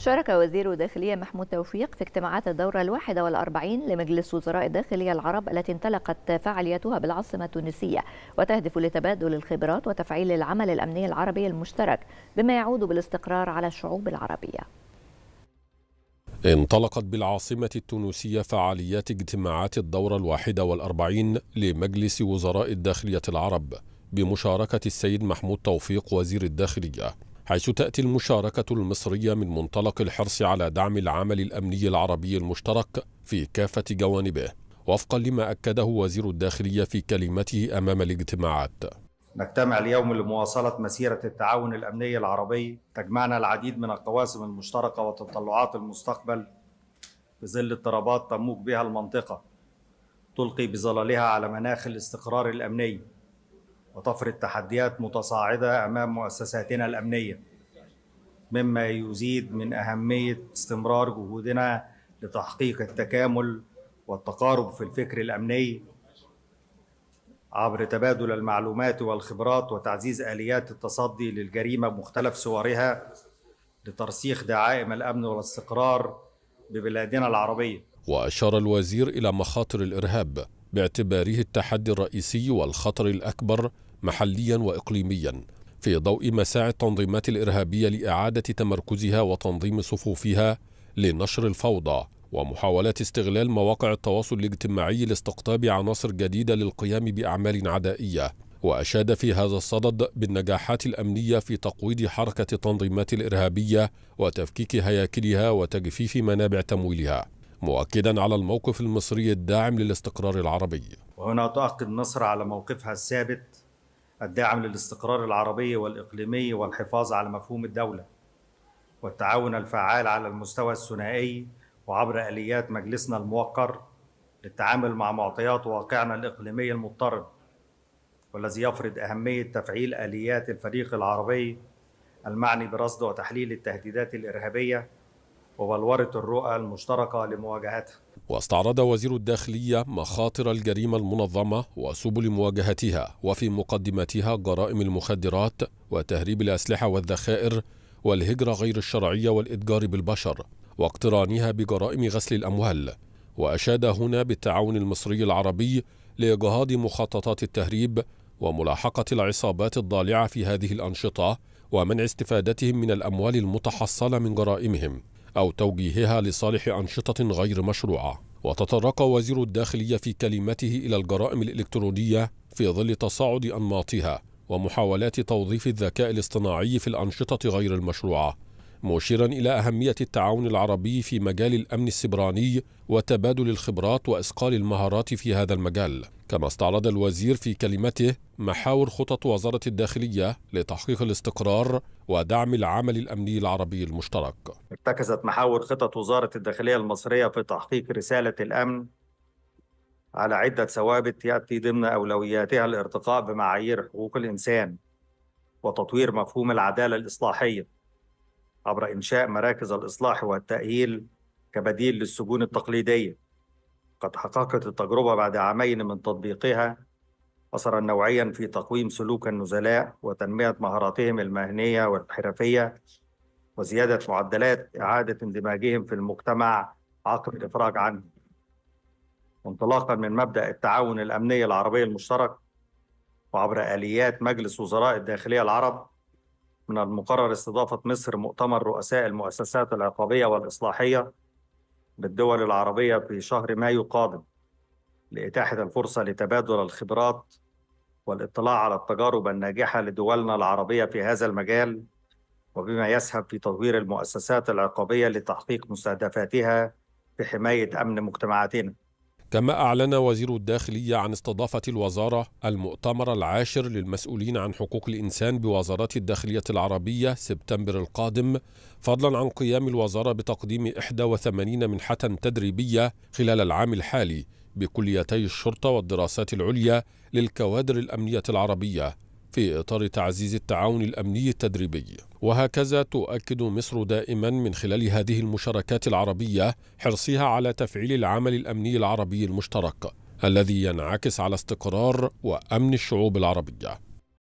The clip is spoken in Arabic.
شارك وزير الداخلية محمود توفيق في اجتماعات الدورة الواحدة والأربعين لمجلس وزراء الداخلية العرب التي انطلقت فعاليتها بالعاصمة التونسية وتهدف لتبادل الخبرات وتفعيل العمل الأمني العربي المشترك بما يعود بالاستقرار على الشعوب العربية. انطلقت بالعاصمة التونسية فعاليات اجتماعات الدورة الواحدة والأربعين لمجلس وزراء الداخلية العرب بمشاركة السيد محمود توفيق وزير الداخلية. حيث تأتي المشاركة المصرية من منطلق الحرص على دعم العمل الأمني العربي المشترك في كافة جوانبه وفقا لما أكده وزير الداخلية في كلمته أمام الاجتماعات. نجتمع اليوم لمواصلة مسيرة التعاون الأمني العربي تجمعنا العديد من القواسم المشتركة وتطلعات المستقبل في ظل اضطرابات تموج بها المنطقة تلقي بظلالها على مناخ الاستقرار الأمني. وتفرض تحديات متصاعدة أمام مؤسساتنا الأمنية. مما يزيد من أهمية استمرار جهودنا لتحقيق التكامل والتقارب في الفكر الأمني عبر تبادل المعلومات والخبرات وتعزيز آليات التصدي للجريمة بمختلف صورها لترسيخ دعائم الأمن والاستقرار ببلادنا العربية. وأشار الوزير إلى مخاطر الإرهاب باعتباره التحدي الرئيسي والخطر الأكبر محليا وإقليميا في ضوء مساعي التنظيمات الإرهابية لإعادة تمركزها وتنظيم صفوفها لنشر الفوضى ومحاولات استغلال مواقع التواصل الاجتماعي لاستقطاب عناصر جديدة للقيام بأعمال عدائية. وأشاد في هذا الصدد بالنجاحات الأمنية في تقويض حركة التنظيمات الإرهابية وتفكيك هياكلها وتجفيف منابع تمويلها. مؤكدا على الموقف المصري الداعم للاستقرار العربي. وهنا تؤكد مصر على موقفها الثابت الداعم للاستقرار العربي والإقليمي والحفاظ على مفهوم الدولة والتعاون الفعال على المستوى الثنائي وعبر آليات مجلسنا الموقر للتعامل مع معطيات واقعنا الإقليمي المضطرب والذي يفرض أهمية تفعيل آليات الفريق العربي المعني برصد وتحليل التهديدات الإرهابية وبلورة الرؤى المشتركة لمواجهتها. واستعرض وزير الداخلية مخاطر الجريمة المنظمة وسبل مواجهتها وفي مقدمتها جرائم المخدرات وتهريب الأسلحة والذخائر والهجرة غير الشرعية والإتجار بالبشر واقترانها بجرائم غسل الأموال. وأشاد هنا بالتعاون المصري العربي لإجهاض مخططات التهريب وملاحقة العصابات الضالعة في هذه الأنشطة ومنع استفادتهم من الأموال المتحصلة من جرائمهم. أو توجيهها لصالح أنشطة غير مشروعة. وتطرق وزير الداخلية في كلمته إلى الجرائم الإلكترونية في ظل تصاعد أنماطها ومحاولات توظيف الذكاء الاصطناعي في الأنشطة غير المشروعة. مشيرا إلى أهمية التعاون العربي في مجال الأمن السبراني وتبادل الخبرات وإصقال المهارات في هذا المجال. كما استعرض الوزير في كلمته محاور خطط وزارة الداخلية لتحقيق الاستقرار ودعم العمل الأمني العربي المشترك. ارتكزت محاور خطط وزارة الداخلية المصرية في تحقيق رسالة الأمن على عدة ثوابت يأتي ضمن أولوياتها الارتقاء بمعايير حقوق الإنسان وتطوير مفهوم العدالة الإصلاحية. عبر إنشاء مراكز الإصلاح والتأهيل كبديل للسجون التقليدية. قد حققت التجربة بعد عامين من تطبيقها أثرا نوعيا في تقويم سلوك النزلاء وتنمية مهاراتهم المهنية والحرفية وزيادة معدلات إعادة اندماجهم في المجتمع عقب الإفراج عنه. وانطلاقا من مبدأ التعاون الأمني العربي المشترك وعبر آليات مجلس وزراء الداخلية العرب من المقرر استضافة مصر مؤتمر رؤساء المؤسسات العقابية والإصلاحية بالدول العربية في شهر مايو القادم لإتاحة الفرصة لتبادل الخبرات والاطلاع على التجارب الناجحة لدولنا العربية في هذا المجال وبما يسهم في تطوير المؤسسات العقابية لتحقيق مستهدفاتها في حماية أمن مجتمعاتنا. كما أعلن وزير الداخلية عن استضافة الوزارة المؤتمر العاشر للمسؤولين عن حقوق الإنسان بوزارات الداخلية العربية سبتمبر القادم فضلا عن قيام الوزارة بتقديم 81 منحة تدريبية خلال العام الحالي بكليتي الشرطة والدراسات العليا للكوادر الأمنية العربية. في إطار تعزيز التعاون الأمني التدريبي. وهكذا تؤكد مصر دائما من خلال هذه المشاركات العربية حرصها على تفعيل العمل الأمني العربي المشترك الذي ينعكس على استقرار وأمن الشعوب العربية.